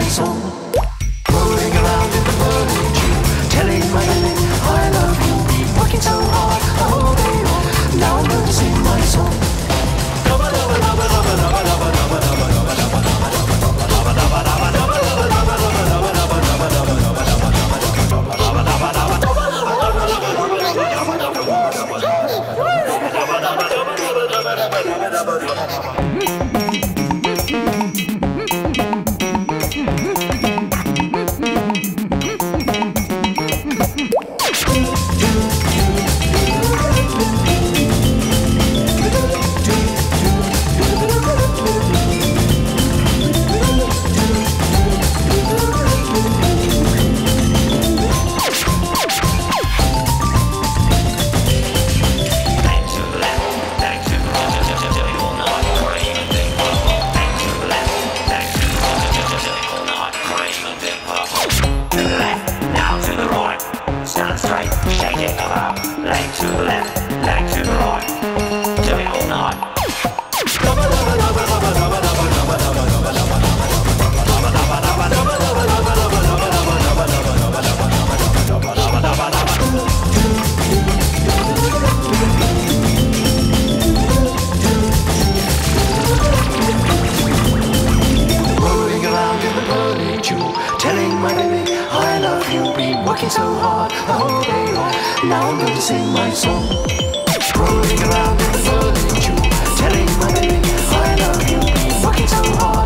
my song. Rolling around in the burning tube, telling my baby I love you. Working so hard the whole day long. Now I'm gonna sing my song. Now Leg to the left, leg to the right. Do it all I love you. Working so hard the whole now I'm gonna sing my song. Rolling around in the Telling my baby I love you. Working so hard.